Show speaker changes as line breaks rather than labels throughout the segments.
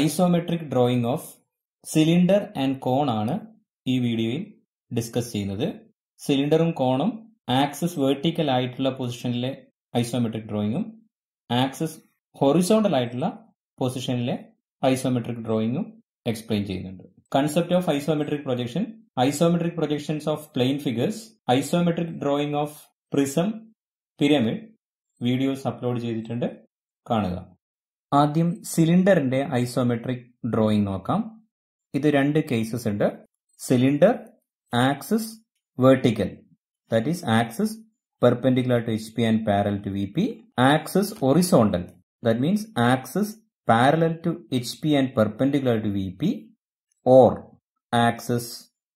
Isometric drawing of cylinder and cone ആണ് ഈ വീഡിയോയിൽ ഡിസ്കസ് ചെയ്യുന്നത്. സിലിണ്ടറും കോണും ആക്സിസ് വേർട്ടിക്കൽ ആയിട്ടുള്ള പൊസിഷനിലെ ഐസോമെട്രിക് ഡ്രോയിങ്ങും ആക്സിസ് ഹൊറിസോണ്ടൽ ആയിട്ടുള്ള പൊസിഷനിലെ ഐസോമെട്രിക് ഡ്രോയിങ്ങും എക്സ്പ്ലെയിൻ ചെയ്യുന്നുണ്ട്. Concept of isometric projection isometric projections of plane figures isometric drawing of prism pyramid. Videos upload ചെയ്തിട്ടുണ്ട്. കാണുക. ആദ്യം സിലിണ്ടറിന്റെ ഐസോമെട്രിക് ഡ്രോയിങ് നോക്കാം. ഇത് രണ്ട് കേസസ് ഉണ്ട്. Cylinder axis vertical. That is axis perpendicular to H P and parallel to V P axis horizontal that means axis parallel to H P and perpendicular to V P or axis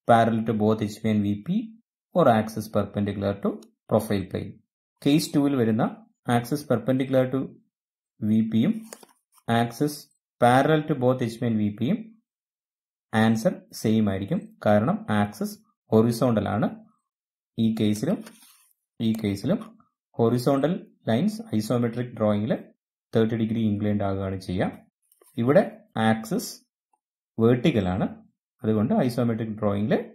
parallel to both H P and V P or axis perpendicular to profile plane. Case ടുവിൽ വരുന്ന axis perpendicular to V പിയും axis parallel to both H P and V പിയും answer same ആയിരിക്കും. കാരണം axis horizontal ആണ്. ഈ കേസിലും ഈ കേസിലും ഹൊറിസോണ്ടൽ ലൈൻസ് ഐസോമെട്രിക് ഡ്രോയിങ്ങിൽ തേർട്ടി ഡിഗ്രി ഇൻക്ലൈൻഡ് ആകുകയാണ് ചെയ്യുക ഇവിടെ ആക്സിസ് വേർട്ടിക്കൽ ആണ്. അതുകൊണ്ട് ഐസോമെട്രിക് ഡ്രോയിങ്ങിൽ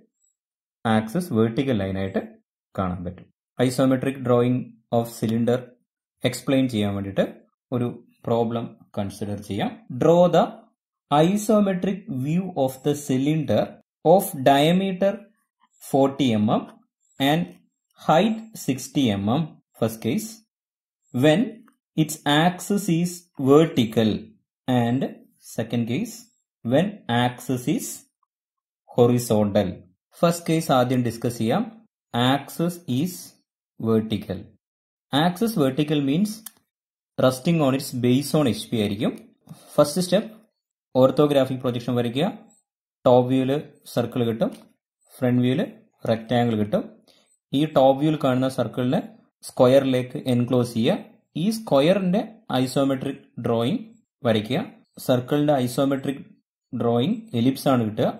ആക്സിസ് വേർട്ടിക്കൽ ലൈനായിട്ട് കാണാൻ പറ്റും. Isometric drawing of cylinder explain ചെയ്യാൻ വേണ്ടിയിട്ട് ഒരു പ്രോബ്ലം കൺസിഡർ ചെയ്യാം. Draw the isometric view of the cylinder of diameter forty M M and height sixty M M first case when its axis is vertical and second case when axis is horizontal. First case ആദ്യം discuss ചെയ്യാം. Axis is vertical axis vertical means resting on its base on H P ആയിരിക്കും. First step orthographic projection വരയ്ക്കുക. Top വ്യൂവിൽ circle കിട്ടും. Front വ്യൂവിൽ rectangle കിട്ടും. ഈ top വ്യൂവിൽ കാണുന്ന സർക്കിളിനെ സ്ക്വയറിലേക്ക് എൻക്ലോസ് ചെയ്യുക. ഈ സ്ക്വയറിന്റെ ഐസോമെട്രിക് ഡ്രോയിങ് വരയ്ക്കുക. സർക്കിളിന്റെ ഐസോമെട്രിക് ഡ്രോയിങ് എലിപ്സ് ആണ് കിട്ടുക.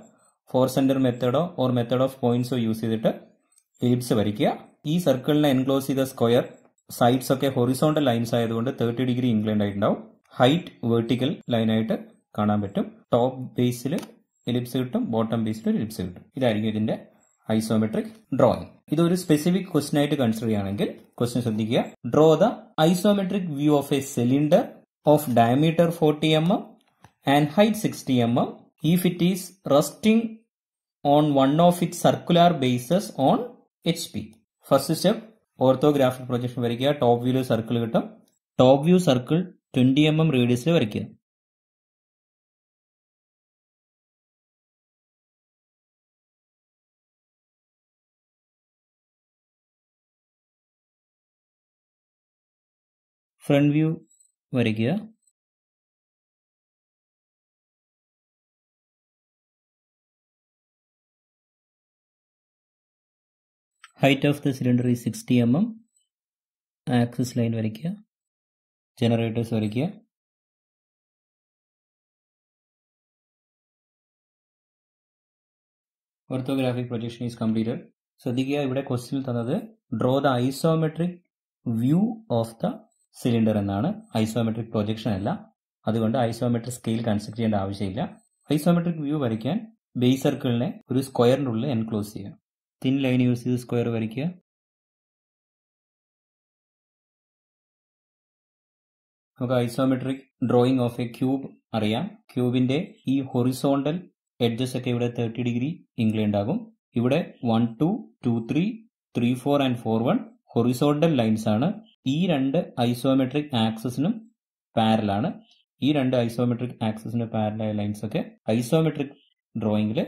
ഫോർ സെന്റർ മെത്തേഡോ ഓർ മെത്തേഡ് ഓഫ് പോയിന്റ്സോ യൂസ് ചെയ്തിട്ട് എലിപ്സ് വരയ്ക്കുക. ഈ സർക്കിളിനെ എൻക്ലോസ് ചെയ്ത സ്ക്വയർ സൈഡ്സ് ഒക്കെ ഹൊറിസോണ്ടൽ ലൈൻസ് ആയതുകൊണ്ട് തേർട്ടി ഡിഗ്രി ഇൻക്ലൈൻഡ് ആയിട്ടുണ്ടാവും. ഹൈറ്റ് വെർട്ടിക്കൽ ലൈനായിട്ട് കാണാൻ പറ്റും. ടോപ്പ് ബേസിൽ എലിപ്സ് കിട്ടും ബോട്ടം ബേസിൽ ഒരു എലിപ്സ് കിട്ടും. ഇതായിരിക്കും ഇതിന്റെ ഐസോമെട്രിക് ഡ്രോയിങ്. ഒരു സ്പെസിഫിക് ക്വസ്റ്റൻ ആയിട്ട് കൺസിഡർ ചെയ്യുകയാണെങ്കിൽ ക്വസ്റ്റൻ ശ്രദ്ധിക്കുക. Draw the isometric view of a cylinder of diameter forty M M and height sixty M M if it is resting on one of it circular bases on H P first step orthographic projection വരയ്ക്കുക. Top വ്യൂവിൽ circle കിട്ടും. Top view circle twenty M M റേഡിയസിൽ വരയ്ക്കുക. Front view വരയ്ക്കുക. Height of the cylinder ഈ sixty M M axis line വരയ്ക്കുക. Generators വരയ്ക്കുക. Orthographic projection is completed ശ്രദ്ധിക്കുക ഇവിടെ ക്വസ്റ്റ്യൻ തന്നത് draw the isometric view of the cylinder എന്നാണ്. ഐസോമെട്രിക് പ്രൊജക്ഷൻ അല്ല. അതുകൊണ്ട് ഐസോമെട്രിക് സ്കെയിൽ കൺസിഡർ ചെയ്യേണ്ട ആവശ്യമില്ല. ഐസോമെട്രിക് വ്യൂ വരയ്ക്കാൻ ബേസ് സർക്കിളിനെ ഒരു സ്ക്വയറിന്റെ ഉള്ളിൽ എൻക്ലോസ് ചെയ്യുക. തിൻ ലൈൻ യൂസ് ചെയ്ത് സ്ക്വയർ വരയ്ക്കുക. നമുക്ക് isometric drawing of a cube അറിയാം. ക്യൂബിന്റെ ഈ ഹൊറിസോണ്ടൽ എഡ്ജസ് ഒക്കെ ഇവിടെ തേർട്ടി ഡിഗ്രി ഇൻക്ലൈൻഡ് ആകും. ഇവിടെ one two two three three four and four one horizontal lines ആണ്. ഈ രണ്ട് ഐസോമെട്രിക് ആക്സസിനും പാരലാണ് ഈ രണ്ട് ഐസോമെട്രിക് ആക്സസിന് പാരലായ ലൈൻസ് ഒക്കെ ഐസോമെട്രിക് ഡ്രോയിങ്ങിൽ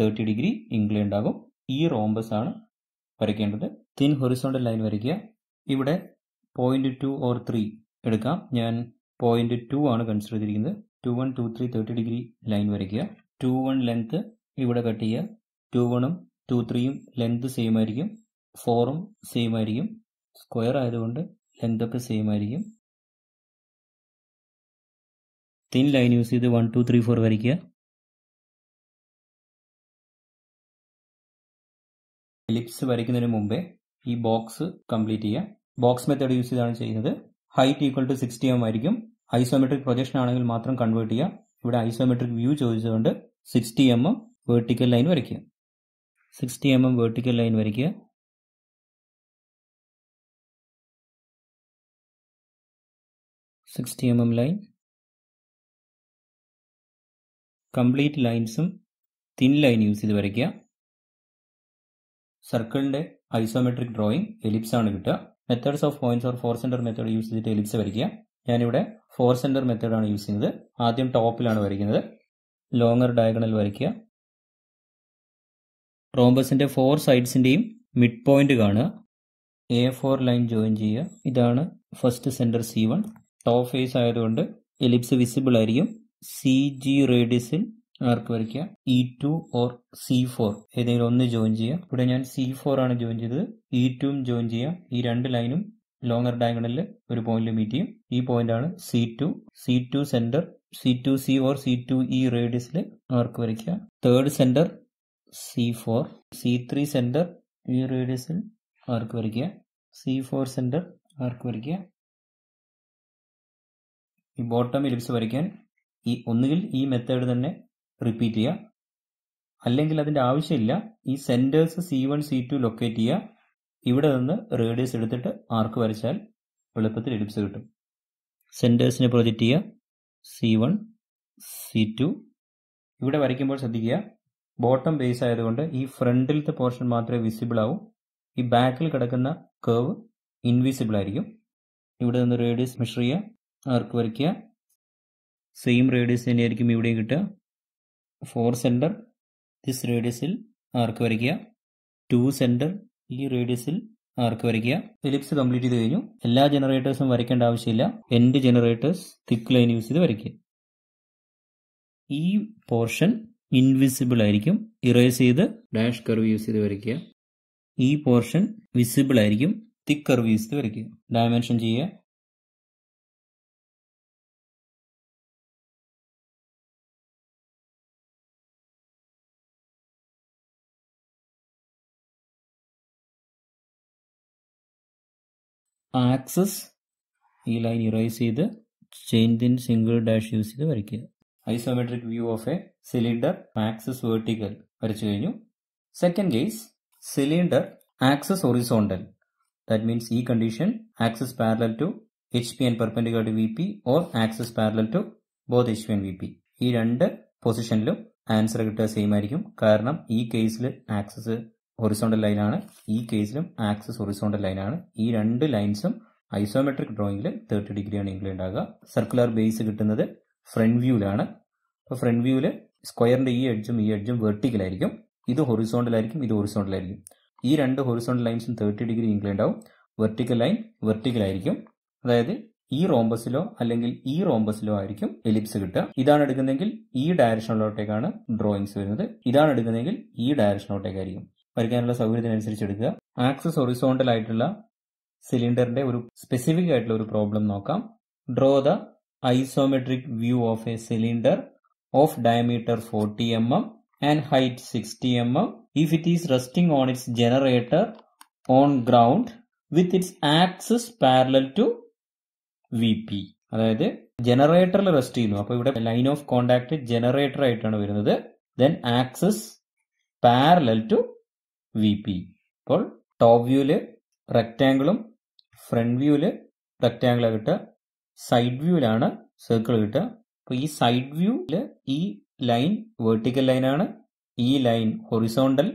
തേർട്ടി ഡിഗ്രി ഇൻക്ലൈൻഡ് ആകും. ഈ റോംബസ് ആണ് വരയ്ക്കേണ്ടത്. തിൻ ഹൊറിസോണ്ടൽ ലൈൻ വരയ്ക്കുക. ഇവിടെ പോയിന്റ് ടു ഓർ ത്രീ എടുക്കാം. ഞാൻ പോയിന്റ് ടു ആണ് കൺസിഡർ ചെയ്തിരിക്കുന്നത്. Two one two three thirty degree line വരയ്ക്കുക. ടു വൺ ലെങ്ത് ഇവിടെ കട്ട് ചെയ്യുക. ടു വണ്ണും ടു ത്രീയും ലെങ്ത് സെയിം ആയിരിക്കും. ഫോറും സെയിം ആയിരിക്കും. സ്ക്വയർ ആയതുകൊണ്ട് ലെങ്ത് ഒക്കെ സെയിം ആയിരിക്കും. തിൻ ലൈൻ യൂസ് ചെയ്ത് വൺ ടു ത്രീ ഫോർ വരയ്ക്കുക. എലിപ്സ് വരയ്ക്കുന്നതിന് മുമ്പേ ഈ ബോക്സ് കംപ്ലീറ്റ് ചെയ്യുക. ബോക്സ് മെത്തേഡ് യൂസ് ചെയ്താണ് ചെയ്യുന്നത്. Height equal to sixty M ആയിരിക്കും. ഐസോമെട്രിക് പ്രൊജക്ഷൻ ആണെങ്കിൽ മാത്രം കൺവേർട്ട് ചെയ്യുക. ഇവിടെ ഐസോമെട്രിക് വ്യൂ ചോദിച്ചുകൊണ്ട് sixty M M vertical line വരയ്ക്കുക. Sixty M M vertical line വരയ്ക്കുക. Sixty M M line. Complete ലൈൻസും thin line use ചെയ്ത് വരയ്ക്കുക. സർക്കിളിന്റെ ഐസോമെട്രിക് ഡ്രോയിങ് എലിപ്സ് ആണ് കിട്ടുക. Methods of points or four centre method use ചെയ്തിട്ട് ellipse വരയ്ക്കുക. ഞാനിവിടെ ഫോർ സെന്റർ മെത്തേഡ് ആണ് യൂസ് ചെയ്യുന്നത്. ആദ്യം ടോപ്പിലാണ് വരയ്ക്കുന്നത്. ലോങ്ങർ ഡയഗണൽ വരയ്ക്കുക. റോംബസിന്റെ ഫോർ സൈഡ്സിന്റെയും മിഡ് പോയിന്റ് കാണുക. എ ഫോർ ലൈൻ ജോയിൻ ചെയ്യുക. ഇതാണ് first centre C one top face ആയതുകൊണ്ട് എലിപ്സ് വിസിബിൾ ആയിരിക്കും. സി ജി റേഡിയസിൽ ആർക്ക് വരയ്ക്കുക? E two or C four ഏതെങ്കിലും ഒന്ന് ജോയിൻ ചെയ്യുക. ഇവിടെ ഞാൻ സി ഫോർ ആണ് ജോയിൻ ചെയ്തത്. ഇ ടുവും ജോയിൻ ചെയ്യുക. ഈ രണ്ട് ലൈനും ലോങ്ങർ ഡയഗണലിൽ ഒരു പോയിന്റിൽ മീറ്റ് ചെയ്യും. ഈ പോയിന്റ് ആണ് C two C two centre C two C or C two E റേഡിയസിൽ arc വരയ്ക്കുക? Third centre C four C three centre ഈ റേഡിയസിൽ ആർക്ക് വരയ്ക്കുക? സി ഫോർ സെന്റർ ആർക്ക് വരയ്ക്കുക? ഈ ബോട്ടം ഇലിപ്സ് വരയ്ക്കാൻ ഈ ഒന്നുകിൽ ഈ മെത്തേഡ് തന്നെ റിപ്പീറ്റ് ചെയ്യുക. അല്ലെങ്കിൽ അതിന്റെ ആവശ്യമില്ല. ഈ centres C one C two locate ചെയ്യുക. ഇവിടെ നിന്ന് റേഡിയസ് എടുത്തിട്ട് ആർക്ക് വരച്ചാൽ എളുപ്പത്തിൽ എലിപ്സ് കിട്ടും. സെന്റേഴ്സിനെ പ്രൊജക്റ്റ് ചെയ്യുക. സി വൺ സി ടു ഇവിടെ വരയ്ക്കുമ്പോൾ ശ്രദ്ധിക്കുക. ബോട്ടം ബേസ് ആയതുകൊണ്ട് ഈ ഫ്രണ്ടിലത്തെ പോർഷൻ മാത്രമേ വിസിബിൾ ആവൂ. ഈ ബാക്കിൽ കിടക്കുന്ന കേവ് ഇൻവിസിബിൾ ആയിരിക്കും. ഇവിടെ നിന്ന് റേഡിയസ് മെഷർ ചെയ്യുക. ആർക്ക് വരയ്ക്കുക. സെയിം റേഡിയസ് തന്നെയായിരിക്കും ഇവിടെയും കിട്ടുക. ഫോർ സെന്റർ ദിസ് റേഡിയസിൽ ആർക്ക് വരയ്ക്കുക. ടു സെന്റർ ഈ റേഡിയസിൽ ആർക്ക് വരയ്ക്കുക. ഫിലിപ്സ് കംപ്ലീറ്റ് ചെയ്ത് കഴിഞ്ഞു. എല്ലാ ജനറേറ്റേഴ്സും വരയ്ക്കേണ്ട ആവശ്യമില്ല. End generators thick line use ചെയ്ത് വരയ്ക്കുക. ഈ പോർഷൻ ഇൻവിസിബിൾ ആയിരിക്കും. ഇറേസ് ചെയ്ത് ഡാഷ് കർവ് യൂസ് ചെയ്ത് വരയ്ക്കുക. ഈ പോർഷൻ വിസിബിൾ ആയിരിക്കും. തിക്ക് കർവ് യൂസ് ചെയ്ത് വരയ്ക്കുക. ഡയമെൻഷൻ ചെയ്യുക. ആക്സസ് ഈ ലൈൻ ഇറേസ് ചെയ്ത് chain in single dash use ചെയ്ത് വരയ്ക്കുക. Isometric view of a cylinder axis vertical വരച്ചു കഴിഞ്ഞു. Second case cylinder axis horizontal that means ഈ condition axis parallel to H P and perpendicular to V P or axis parallel to both H P and V P ഈ രണ്ട് പൊസിഷനിലും answer കിട്ടുക same ആയിരിക്കും. കാരണം ഈ കേസിൽ ആക്സസ് ഹൊറിസോണ്ടൽ ലൈനാണ് ഈ കേസിലും ആക്സസ് ഹൊറിസോണ്ടൽ ലൈനാണ് ഈ രണ്ട് ലൈൻസും ഐസോമെട്രിക് ഡ്രോയിങ്ങിൽ തേർട്ടി ഡിഗ്രിയാണ് എങ്കിൽ ഉണ്ടാകുക സർക്കുലർ ബേസ് കിട്ടുന്നത് ഫ്രണ്ട് വ്യൂവിലാണ് അപ്പോൾ ഫ്രണ്ട് വ്യൂവിൽ സ്ക്വയറിന്റെ ഈ എഡ്ജും ഈ എഡ്ജും വെർട്ടിക്കൽ ആയിരിക്കും. ഇത് ഹൊറിസോണ്ടൽ ആയിരിക്കും ഇത് ഹൊറിസോണ്ടൽ ആയിരിക്കും. ഈ രണ്ട് ഹൊറിസോണ്ടൽ ലൈൻസും തേർട്ടി ഡിഗ്രി എങ്കിൽ ഉണ്ടാവും വെർട്ടിക്കൽ ലൈൻ വെർട്ടിക്കൽ ആയിരിക്കും. അതായത് ഈ റോംബസിലോ അല്ലെങ്കിൽ ഈ റോംബസിലോ ആയിരിക്കും എലിപ്സ് കിട്ടുക. ഇതാണ് എടുക്കുന്നതെങ്കിൽ ഈ ഡയറക്ഷനിലോട്ടേക്കാണ് ഡ്രോയിങ്സ് വരുന്നത്. ഇതാണ് എടുക്കുന്നതെങ്കിൽ ഈ ഡയറക്ഷനിലോട്ടേക്കായിരിക്കും വരയ്ക്കാനുള്ള സൗകര്യത്തിനനുസരിച്ച് എടുക്കുക ആക്സസ് ഒറിസോണ്ടൽ ആയിട്ടുള്ള സിലിണ്ടറിന്റെ ഒരു സ്പെസിഫിക് ആയിട്ടുള്ള ഒരു പ്രോബ്ലം നോക്കാം. Draw the isometric view of a cylinder of diameter forty M M and height sixty M M if it is resting on its generator on ground with its axis parallel to V P അതായത് ജനറേറ്ററിൽ rest ചെയ്യുന്നു. അപ്പോൾ ഇവിടെ line of contact generator ആയിട്ടാണ് വരുന്നത്. Then axis parallel to V P അപ്പോൾ top വ്യൂൽ റെക്റ്റാങ്കിളും ഫ്രണ്ട് വ്യൂൽ റെക്റ്റാങ്കിൾ കിട്ടുക. സൈഡ് വ്യൂവിലാണ് സർക്കിൾ കിട്ടുക. അപ്പോൾ ഈ സൈഡ് വ്യൂവിൽ ഈ ലൈൻ വേർട്ടിക്കൽ ലൈനാണ് ഈ ലൈൻ ഹൊറിസോണ്ടൽ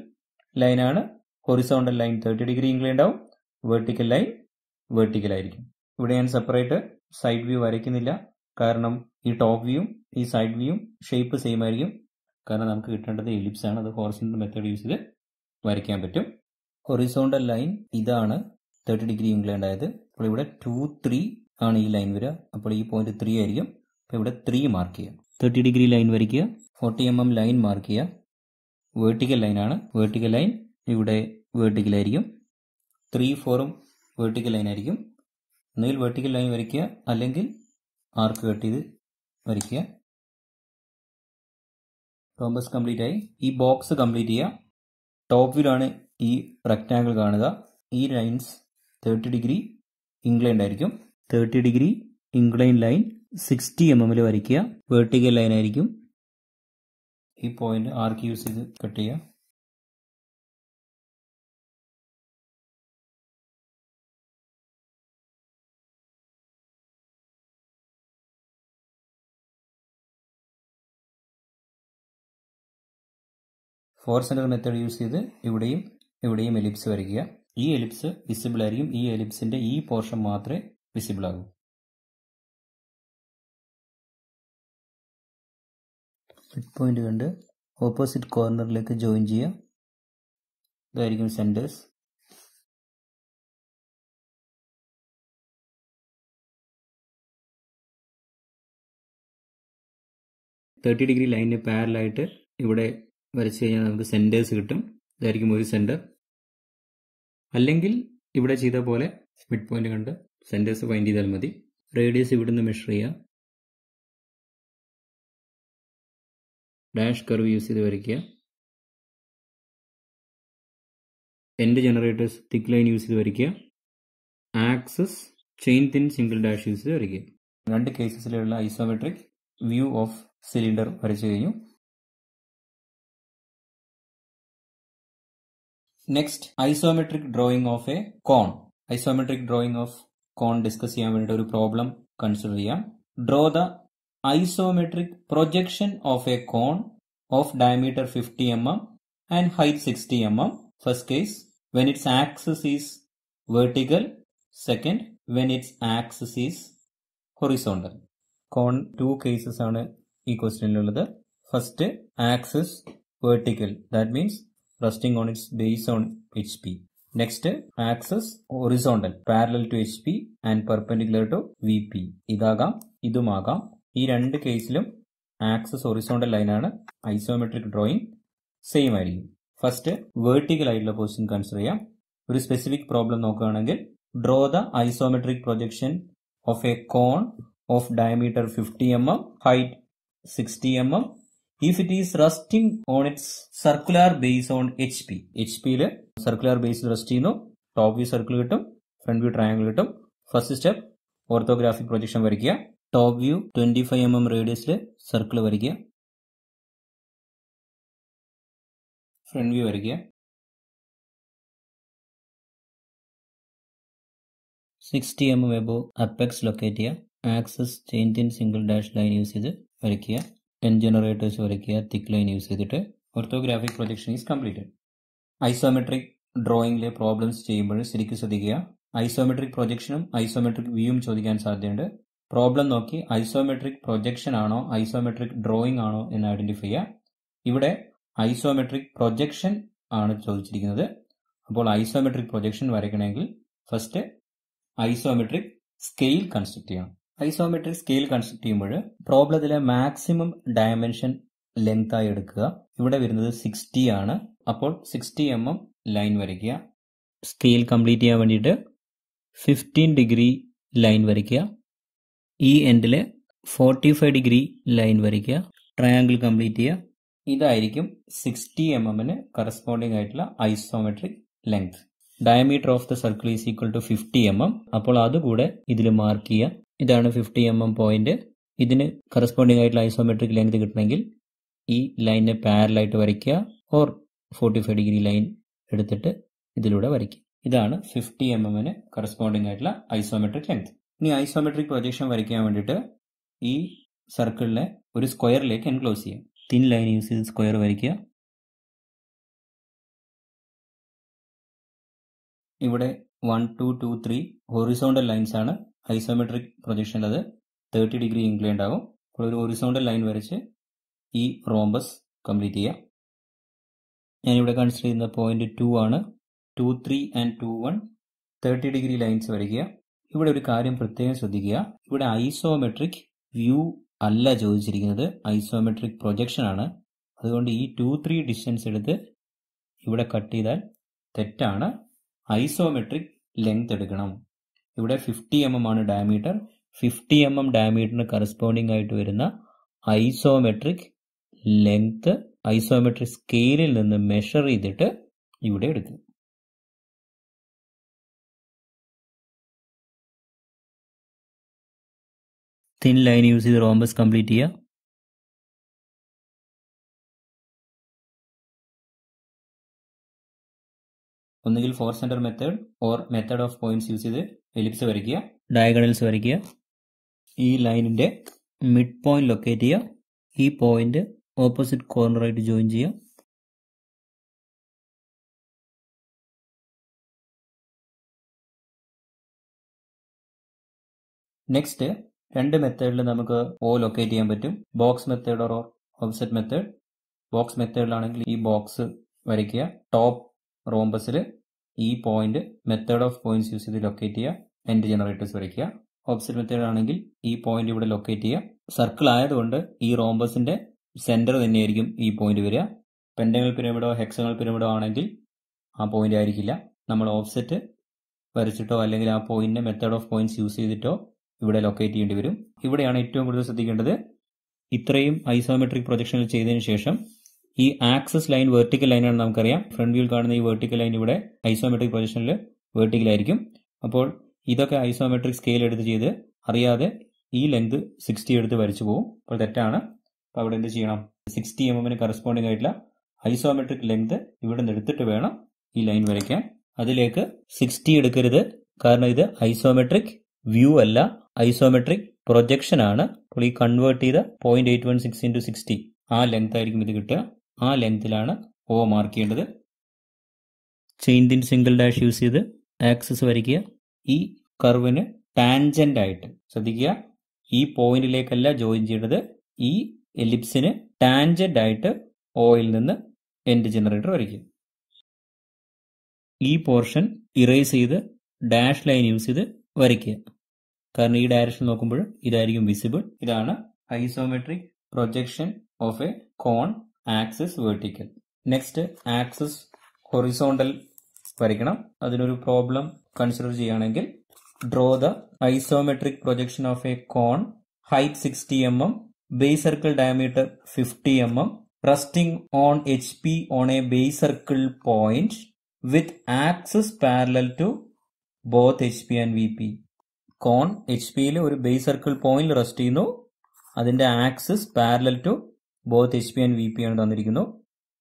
ലൈനാണ് ഹൊറിസോണ്ടൽ ലൈൻ തേർട്ടി ഡിഗ്രി ഇംഗ്ലീ ഉണ്ടാവും. വേർട്ടിക്കൽ ലൈൻ വേർട്ടിക്കൽ ആയിരിക്കും. ഇവിടെ ഞാൻ സെപ്പറേറ്റ് സൈഡ് വ്യൂ വരയ്ക്കുന്നില്ല. കാരണം ഈ ടോപ്പ് വ്യൂയും ഈ സൈഡ് വ്യൂയും ഷേപ്പ് സെയിം ആയിരിക്കും. കാരണം നമുക്ക് കിട്ടേണ്ടത് എലിപ്സ് ആണ്. അത് ഹോറിസോണ്ടൽ മെത്തേഡ് യൂസ് ചെയ്ത് വരയ്ക്കാൻ പറ്റും. ഹൊറിസോണ്ടൽ ലൈൻ ഇതാണ് തേർട്ടി ഡിഗ്രി ഇംഗ്ലണ്ട് ആയത് അപ്പോൾ ഇവിടെ ടു ത്രീ ആണ് ഈ ലൈൻ വരിക. അപ്പോൾ ഈ പോയിന്റ് ത്രീ ആയിരിക്കും. അപ്പോൾ ഇവിടെ ത്രീ മാർക്ക് ചെയ്യുക. തേർട്ടി ഡിഗ്രി ലൈൻ വരയ്ക്കുക. Forty M M line mark ചെയ്യുക. വേർട്ടിക്കൽ ആണ്. വേർട്ടിക്കൽ ലൈൻ ഇവിടെ വേർട്ടിക്കൽ ആയിരിക്കും. ത്രീ ഫോറും വേർട്ടിക്കൽ ലൈൻ ആയിരിക്കും. ഒന്നുകിൽ വേർട്ടിക്കൽ ലൈൻ വരയ്ക്കുക. അല്ലെങ്കിൽ ആർക്ക് കട്ട് ചെയ്ത് വരയ്ക്കുക. റോംബസ് കംപ്ലീറ്റ് ആയി. ഈ ബോക്സ് കംപ്ലീറ്റ് ചെയ്യുക. ടോപ്പ് വ്യൂലാണ് ഈ റെക്റ്റാങ്കിൾ കാണുക. ഈ ലൈൻസ് തേർട്ടി ഡിഗ്രി ഇംഗ്ലൈൻഡ് ആയിരിക്കും. Thirty degree incline line sixty M എമ്മിൽ വരയ്ക്കുക. വേർട്ടിക്കൽ ലൈൻ ആയിരിക്കും. ഈ പോയിന്റ് ആർക്ക് യൂസ് ചെയ്ത് കട്ട് ചെയ്യുക. ഫോർ സെന്റർ മെത്തേഡ് യൂസ് ചെയ്ത് ഇവിടെയും ഇവിടെയും എലിപ്സ് വരയ്ക്കുക. ഈ എലിപ്സ് വിസിബിൾ ആയിരിക്കും. ഈ എലിപ്സിന്റെ ഈ പോർഷൻ മാത്രമേ വിസിബിൾ ആകൂ. മിഡ് പോയിന്റ് കണ്ട് ഓപ്പോസിറ്റ് കോർണറിലേക്ക് ജോയിൻ ചെയ്യുക. ഇതായിരിക്കും സെന്റേഴ്സ് തേർട്ടി ഡിഗ്രി ലൈനിന് പാരലായിട്ട് ഇവിടെ വരച്ചു കഴിഞ്ഞാൽ നമുക്ക് സെന്റേഴ്സ് കിട്ടും. ഇതായിരിക്കും ഒരു സെന്റർ അല്ലെങ്കിൽ ഇവിടെ ചെയ്ത പോലെ മിഡ് പോയിന്റ് കണ്ട് സെന്റേഴ്സ് ഫൈൻഡ് ചെയ്താൽ മതി. റേഡിയസ് ഇവിടുന്ന് മെഷർ ചെയ്യുക ഡാഷ് കർവ് യൂസ് ചെയ്ത് വരയ്ക്കുക. End generators thick line use ചെയ്ത് വരയ്ക്കുക. Axis chain thin single dash use ചെയ്ത് വരയ്ക്കുക. രണ്ട് കേസസിലുള്ള ഐസോമെട്രിക് വ്യൂ ഓഫ് സിലിണ്ടർ വരച്ചു കഴിഞ്ഞു. Next isometric drawing of a cone isometric drawing of cone discuss ചെയ്യാൻ വേണ്ടിയിട്ട് ഒരു പ്രോബ്ലം കൺസിഡർ ചെയ്യാം draw the isometric projection of a cone of diameter 50 mm and height 60 mm. First case, when its axis is vertical. Second, when its axis is horizontal. Cone two cases ആണ് ഈ ക്വസ്റ്റ്യനിലുള്ളത് first axis vertical that means base on H P next axis horizontal parallel to H P and perpendicular to V P ഇതാകാം ഇതുമാകാം. ഈ രണ്ട് കേസിലും axis horizontal ലൈനാണ് isometric drawing same ആയിരിക്കും. First vertical ആയിട്ടുള്ള position consider ചെയ്യാം. ഒരു സ്പെസിഫിക് പ്രോബ്ലം നോക്കുകയാണെങ്കിൽ draw the isometric projection of a cone of diameter fifty M M height sixty M M if it is resting on its circular base on HP. പിയിൽ circular ബേസിൽ rest ചെയ്യുന്നു. Top view circle കിട്ടും. Front view triangle കിട്ടും. First step orthographic projection വരയ്ക്കുക. Top view twenty five M M റേഡിയസിൽ circle വരയ്ക്കുക. Front view വരയ്ക്കുക. Sixty M M above apex locate ചെയ്യുക. Axis change in single dash line use ചെയ്ത് വരയ്ക്കുക. End generators വരയ്ക്കുക thick line use ചെയ്തിട്ട് orthographic projection is completed isometric ഡ്രോയിങ്ങിലെ problems ചെയ്യുമ്പോൾ ശരിക്കും ശ്രദ്ധിക്കുക. ഐസോമെട്രിക് പ്രൊജക്ഷനും ഐസോമെട്രിക് വ്യൂവും ചോദിക്കാൻ സാധ്യതയുണ്ട്. പ്രോബ്ലം നോക്കി ഐസോമെട്രിക് പ്രൊജക്ഷൻ ആണോ ഐസോമെട്രിക് ഡ്രോയിങ് ആണോ എന്ന് ഐഡന്റിഫൈ ചെയ്യുക ഇവിടെ ഐസോമെട്രിക് പ്രൊജക്ഷൻ ആണ് ചോദിച്ചിരിക്കുന്നത്. അപ്പോൾ ഐസോമെട്രിക് പ്രൊജക്ഷൻ വരയ്ക്കണമെങ്കിൽ ഫസ്റ്റ് ഐസോമെട്രിക് സ്കെയിൽ കൺസ്ട്രക്ട് ചെയ്യണം. ഐസോമെട്രിക് സ്കെയിൽ കൺസ്ട്രക്ട് ചെയ്യുമ്പോൾ പ്രോബ്ലത്തിലെ മാക്സിമം ഡയമെൻഷൻ ലെങ്ത് ആയി എടുക്കുക. ഇവിടെ വരുന്നത് സിക്സ്റ്റി ആണ്. അപ്പോൾ സിക്സ്റ്റി എം എം ലൈൻ വരയ്ക്കുക. സ്കെയിൽ കംപ്ലീറ്റ് ചെയ്യാൻ വേണ്ടിയിട്ട് ഫിഫ്റ്റീൻ ഡിഗ്രി ലൈൻ വരയ്ക്കുക. ഈ എൻഡിൽ ഫോർട്ടി ഫൈവ് ഡിഗ്രി ലൈൻ വരയ്ക്കുക. ട്രയാങ്കിൾ കംപ്ലീറ്റ് ചെയ്യുക. ഇതായിരിക്കും സിക്സ്റ്റി എം എമ്മിന് കറസ്പോണ്ടിങ് ആയിട്ടുള്ള isometric length. Diameter of the circle is equal to fifty M M. അപ്പോൾ അതുകൂടെ ഇതിൽ മാർക്ക് ചെയ്യുക. ഇതാണ് ഫിഫ്റ്റി എം എം പോയിന്റ് ഇതിന് കറസ്പോണ്ടിങ് ആയിട്ടുള്ള ഐസോമെട്രിക് ലെങ്ത് കിട്ടണമെങ്കിൽ ഈ ലൈനെ പാരലായിട്ട് വരയ്ക്കുക or forty five degree line എടുത്തിട്ട് ഇതിലൂടെ വരയ്ക്കുക. ഇതാണ് ഫിഫ്റ്റി എം എമ്മിന് കറസ്പോണ്ടിങ് ആയിട്ടുള്ള ഐസോമെട്രിക് ലെങ്ത് ഇനി ഐസോമെട്രിക് പ്രൊജക്ഷൻ വരയ്ക്കാൻ വേണ്ടിയിട്ട് ഈ സർക്കിളിനെ ഒരു സ്ക്വയറിലേക്ക് എൻക്ലോസ് ചെയ്യാം. തിൻ ലൈൻ യൂസ് ചെയ്ത് സ്ക്വയർ വരയ്ക്കുക. ഇവിടെ one two two three horizontal lines ആണ് ഐസോമെട്രിക് പ്രൊജക്ഷൻ അത് തേർട്ടി ഡിഗ്രി ഇൻക്ലൈൻഡ് ആകും അപ്പോൾ ഒരു ഹൊറിസോണ്ടൽ ലൈൻ വരച്ച് ഈ റോംബസ് കംപ്ലീറ്റ് ചെയ്യാം. ഞാനിവിടെ കൺസിഡർ ചെയ്യുന്ന പോയിന്റ് ടു ആണ്. Two three and two one thirty degree lines വരയ്ക്കുക. ഇവിടെ ഒരു കാര്യം പ്രത്യേകം ശ്രദ്ധിക്കുക. ഇവിടെ ഐസോമെട്രിക് വ്യൂ അല്ല ചോദിച്ചിരിക്കുന്നത്. ഐസോമെട്രിക് പ്രൊജക്ഷൻ ആണ്. അതുകൊണ്ട് ഈ ടു ത്രീ ഡിസ്റ്റൻസ് എടുത്ത് ഇവിടെ കട്ട് ചെയ്താൽ തെറ്റാണ്. ഐസോമെട്രിക് ലെങ്ത് എടുക്കണം. ഇവിടെ ഫിഫ്റ്റി എം എം ആണ് ഡയമീറ്റർ ഫിഫ്റ്റി എം എം ഡയമീറ്ററിന് കറസ്പോണ്ടിങ് ആയിട്ട് വരുന്ന ഐസോമെട്രിക് ലെങ്ത് ഐസോമെട്രിക് സ്കെയിലിൽ നിന്ന് മെഷർ ചെയ്തിട്ട് ഇവിടെ എടുക്കുക തിൻ ലൈൻ യൂസ് ചെയ്ത് റോംബസ് കംപ്ലീറ്റ് ചെയ്യുക. ഒന്നുകിൽ four centre method or method of points use ചെയ്ത് എലിപ്സ് വരയ്ക്കുക. ഡയഗണൽസ് വരയ്ക്കുക. ഈ ലൈനിന്റെ മിഡ് പോയിന്റ് ലൊക്കേറ്റ് ചെയ്യുക. ഈ പോയിന്റ് ഓപ്പോസിറ്റ് കോർണറായിട്ട് ജോയിൻ ചെയ്യുക. നെക്സ്റ്റ് രണ്ട് മെത്തേഡിൽ നമുക്ക് ഓ ലൊക്കേറ്റ് ചെയ്യാൻ പറ്റും. Box method or offset method box മെത്തേഡിലാണെങ്കിൽ ഈ ബോക്സ് വരയ്ക്കുക. ടോപ്പ് റോംബസിൽ ഈ point method of points use ചെയ്ത് ലൊക്കേറ്റ് ചെയ്യുക എൻഡ് ജനറേറ്റേഴ്സ് വരയ്ക്കുക. ഓപ്സിറ്റ് മെത്തേഡ് ആണെങ്കിൽ ഈ പോയിന്റ് ഇവിടെ ലൊക്കേറ്റ് ചെയ്യുക. സർക്കിൾ ആയതുകൊണ്ട് ഈ റോംബസിന്റെ സെന്റർ തന്നെയായിരിക്കും ഈ പോയിന്റ് വരിക. പെൻഡങ്ങൾ പിരമിഡോ ഹെക്സങ്ങൾ പിരമിഡോ ആണെങ്കിൽ ആ പോയിന്റ് ആയിരിക്കില്ല. നമ്മൾ ഓഫ്സെറ്റ് വരച്ചിട്ടോ അല്ലെങ്കിൽ ആ പോയിന്റിന്റെ മെത്തേഡ് ഓഫ് പോയിന്റ്സ് യൂസ് ചെയ്തിട്ടോ ഇവിടെ ലൊക്കേറ്റ് ചെയ്യേണ്ടി വരും. ഇവിടെയാണ് ഏറ്റവും കൂടുതൽ ശ്രദ്ധിക്കേണ്ടത്. ഇത്രയും ഐസോമെട്രിക് പ്രൊജക്ഷനിൽ ചെയ്തതിനു ശേഷം ഈ ആക്സസ് ലൈൻ വെർട്ടിക്കൽ ലൈൻ ആണ് നമുക്കറിയാം. ഫ്രണ്ട് വ്യൂ കാണുന്ന ഈ വെർട്ടിക്കൽ ലൈൻ ഇവിടെ ഐസോമെട്രിക് പൊസിഷനിൽ വെർട്ടിക്കൽ ആയിരിക്കും. അപ്പോൾ ഇതൊക്കെ ഐസോമെട്രിക് സ്കെയിൽ എടുത്ത് ചെയ്ത് അറിയാതെ ഈ ലെങ്ത് സിക്സ്റ്റി എടുത്ത് വരച്ചു പോകും അപ്പോൾ തെറ്റാണ്. അപ്പോൾ അവിടെ എന്ത് ചെയ്യണം? സിക്സ്റ്റി എം എമ്മിന് കറസ്പോണ്ടിങ് ആയിട്ടുള്ള ഐസോമെട്രിക് ലെങ്ത് ഇവിടെ നിന്ന് എടുത്തിട്ട് വേണം ഈ ലൈൻ വരയ്ക്കാൻ. അതിലേക്ക് സിക്സ്റ്റി എടുക്കരുത്. കാരണം ഇത് ഐസോമെട്രിക് വ്യൂ അല്ല ഐസോമെട്രിക് പ്രൊജക്ഷൻ ആണ്. അപ്പോൾ ഈ കൺവേർട്ട് ചെയ്ത point eight one six into sixty ആ ലെങ്ത് ആയിരിക്കും ഇത് കിട്ടുക. ആ ലെങ്തിലാണ് ഓ മാർക്ക് ചെയ്യേണ്ടത്. Chain thin single dash use ചെയ്ത് ആക്സസ് വരയ്ക്കുക. ഈ കർവിന് ടാൻജന്റ് ആയിട്ട് ശ്രദ്ധിക്കുക. ഈ പോയിന്റിലേക്കല്ല ജോയിൻ ചെയ്യേണ്ടത്. ഈ എലിപ്സിന് ടാൻജന്റ് ആയിട്ട് ഓയിൽ നിന്ന് എൻഡ് ജനറേറ്റർ വരയ്ക്കും ഈ പോർഷൻ ഇറേസ് ചെയ്ത് ഡാഷ് ലൈൻ യൂസ് ചെയ്ത് വരയ്ക്കുക. കാരണം ഈ ഡയറക്ഷൻ നോക്കുമ്പോൾ ഇതായിരിക്കും വിസിബിൾ ഇതാണ് isometric projection of a cone axis vertical. Next axis horizontal വരയ്ക്കണം. അതിനൊരു പ്രോബ്ലം കൺസിഡർ ചെയ്യുകയാണെങ്കിൽ draw the isometric projection of a cone height sixty M M base circle diameter fifty M M resting on H P on a base circle point with axis parallel to both H P and V P. Cone H പിയിൽ ഒരു base circle point rest ചെയ്യുന്നു. അതിന്റെ axis parallel to both H P and V P ആണ് തന്നിരിക്കുന്നു.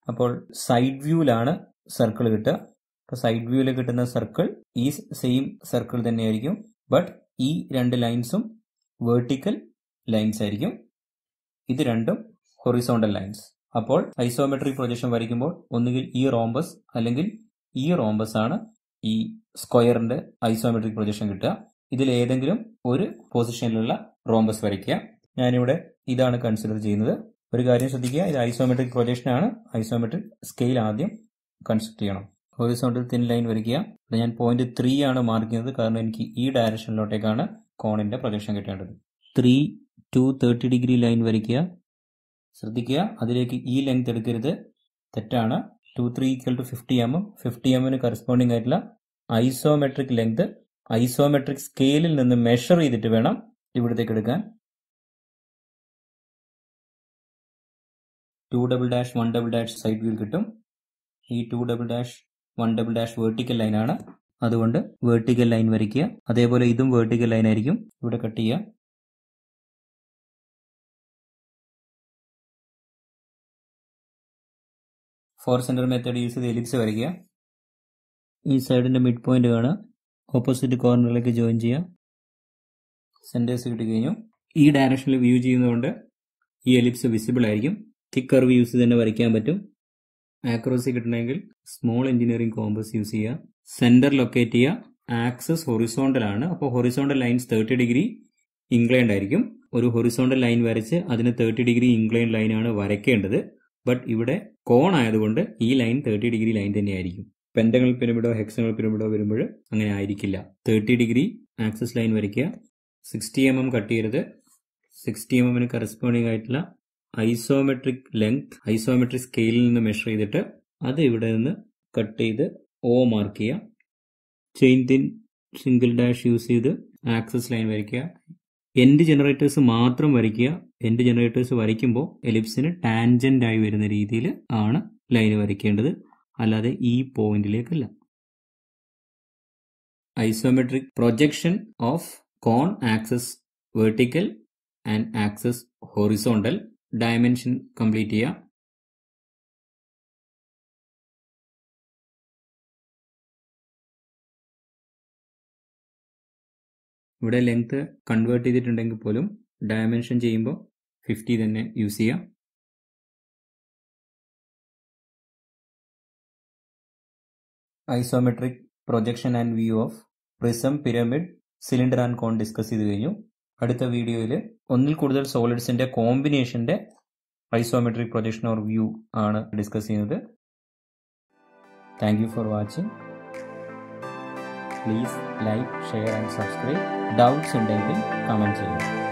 അപ്പോൾ side വ്യൂവിലാണ് circle കിട്ടുക. അപ്പോൾ സൈഡ് വ്യൂവിൽ കിട്ടുന്ന സർക്കിൾ ഈ സെയിം സർക്കിൾ തന്നെയായിരിക്കും. ബട്ട് ഈ രണ്ട് ലൈൻസും വേർട്ടിക്കൽ ലൈൻസ് ആയിരിക്കും. ഇത് രണ്ടും ഹൊറിസോണ്ടൽ ലൈൻസ് അപ്പോൾ ഐസോമെട്രിക് പ്രൊജക്ഷൻ വരയ്ക്കുമ്പോൾ ഒന്നുകിൽ ഈ റോംബസ് അല്ലെങ്കിൽ ഈ റോംബസ് ആണ് ഈ സ്ക്വയറിന്റെ ഐസോമെട്രിക് പ്രൊജക്ഷൻ കിട്ടുക. ഇതിൽ ഏതെങ്കിലും ഒരു പൊസിഷനിലുള്ള റോംബസ് വരയ്ക്കുക. ഞാനിവിടെ ഇതാണ് കൺസിഡർ ചെയ്യുന്നത്. ഒരു കാര്യം ശ്രദ്ധിക്കുക ഇത് ഐസോമെട്രിക് പ്രൊജക്ഷൻ ആണ്. ഐസോമെട്രിക് സ്കെയിൽ ആദ്യം കൺസ്ട്രക്ട് ചെയ്യണം. ഹൊറിസോണ്ടൽ തിൻ ലൈൻ വരയ്ക്കുക. ഞാൻ പോയിന്റ് ത്രീ ആണ് മാർക്ക് ചെയ്യുന്നത്. കാരണം എനിക്ക് ഈ ഡയറക്ഷനിലോട്ടേക്കാണ് കോണിന്റെ പ്രൊജക്ഷൻ കിട്ടേണ്ടത്. Three two thirty degree line വരയ്ക്കുക. ശ്രദ്ധിക്കുക. അതിലേക്ക് ഈ ലെങ്ത് എടുക്കരുത്. തെറ്റാണ്. Two three equal to fifty M M fifty എമ്മിന് കറസ്പോണ്ടിങ് ആയിട്ടുള്ള ഐസോമെട്രിക് ലെങ്ത് ഐസോമെട്രിക് സ്കെയിലിൽ നിന്ന് മെഷർ ചെയ്തിട്ട് വേണം ഇവിടത്തേക്ക് എടുക്കാൻ. Two double dash one double dash side view കിട്ടും. ഈ two double dash one double dash vertical ലൈനാണ് അതുകൊണ്ട് വേർട്ടിക്കൽ ലൈൻ വരയ്ക്കുക. അതേപോലെ ഇതും വേർട്ടിക്കൽ ലൈൻ ആയിരിക്കും ഇവിടെ കട്ട് ചെയ്യുക. ഫോർ സെന്റർ മെത്തേഡ് യൂസ് ചെയ്ത് എലിപ്സ് വരയ്ക്കുക. ഈ സൈഡിന്റെ മിഡ് പോയിന്റ് കാണുക. ഓപ്പോസിറ്റ് കോർണറിലേക്ക് ജോയിൻ ചെയ്യുക. സെന്റേഴ്സ് കിട്ടി കഴിഞ്ഞു. ഈ ഡയറക്ഷനിൽ വ്യൂ ചെയ്യുന്നതുകൊണ്ട് ഈ എലിപ്സ് വിസിബിൾ ആയിരിക്കും. കർവ് യൂസ് തന്നെ വരയ്ക്കാൻ പറ്റും. ആക്രോസി കിട്ടണമെങ്കിൽ സ്മോൾ എഞ്ചിനീയറിംഗ് കോമ്പസ് യൂസ് ചെയ്യുക. സെന്റർ ലൊക്കേറ്റ് ചെയ്യുക. ആക്സസ് ഹൊറിസോണ്ടൽ ആണ്. അപ്പോൾ horizontal lines thirty degree inclined ആയിരിക്കും. ഒരു ഹൊറിസോണ്ടൽ ലൈൻ വരച്ച് അതിന് തേർട്ടി ഡിഗ്രി ഇൻക്ലൈൻഡ് ലൈനാണ് വരയ്ക്കേണ്ടത്. ബട്ട് ഇവിടെ കോൺ ആയതുകൊണ്ട് ഈ ലൈൻ തേർട്ടി ഡിഗ്രി ലൈൻ തന്നെയായിരിക്കും പെൻഡങ്ങൾ പിരമിഡോ ഹെക്സങ്ങൾ പിരമിഡോ വരുമ്പോൾ അങ്ങനെ ആയിരിക്കില്ല. തേർട്ടി ഡിഗ്രി ആക്സസ് ലൈൻ വരയ്ക്കുക. സിക്സ്റ്റി എം എം കട്ട് ചെയ്യരുത്. സിക്സ്റ്റി എം എമ്മിന് കറസ്പോണ്ടിങ് ആയിട്ടുള്ള ഐസോമെട്രിക് ലെങ്ത് ഐസോമെട്രിക് സ്കെയിലിൽ നിന്ന് മെഷർ ചെയ്തിട്ട് അത് ഇവിടെ നിന്ന് കട്ട് ചെയ്ത് ഓ മാർക്ക് ചെയ്യുക chain thin single dash use ചെയ്ത് ആക്സസ് ലൈൻ വരയ്ക്കുക. എൻഡ് ജനറേറ്റേഴ്സ് മാത്രം വരയ്ക്കുക. എൻഡ് ജനറേറ്റേഴ്സ് വരയ്ക്കുമ്പോൾ എലിപ്സിന് ടാൻജന്റ് ആയി വരുന്ന രീതിയിൽ ആണ് ലൈൻ വരയ്ക്കേണ്ടത്. അല്ലാതെ ഈ പോയിന്റിലേക്കല്ല isometric projection of cone axis vertical and axis horizontal dimension complete ചെയ്യുക ഇവിടെ ലെങ്ത് കൺവേർട്ട് ചെയ്തിട്ടുണ്ടെങ്കിൽ പോലും ഡയമെൻഷൻ ചെയ്യുമ്പോൾ ഫിഫ്റ്റി തന്നെ യൂസ് ചെയ്യാം. Isometric projection and view of prism pyramid cylinder and cone discuss ചെയ്ത് കഴിഞ്ഞു. അടുത്ത വീഡിയോയിൽ ഒന്നിൽ കൂടുതൽ സോളിഡ്സിന്റെ കോമ്പിനേഷന്റെ ഐസോമെട്രിക് പ്രൊജക്ഷൻ ഓർ വ്യൂ ആണ് ഡിസ്കസ് ചെയ്യുന്നത്. Thank you for watching please like share and subscribe doubts ഉണ്ടെങ്കിൽ കമന്റ് ചെയ്യുക.